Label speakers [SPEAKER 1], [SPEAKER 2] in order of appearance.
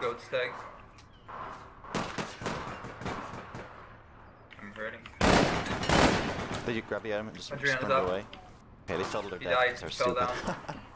[SPEAKER 1] Goat stag. I'm hurting.
[SPEAKER 2] Did you grab the item and just
[SPEAKER 1] Adriana's
[SPEAKER 2] sprint away? Okay, they fell to their
[SPEAKER 1] He
[SPEAKER 2] death.
[SPEAKER 1] died,
[SPEAKER 2] They're
[SPEAKER 1] fell
[SPEAKER 2] stupid.
[SPEAKER 1] down.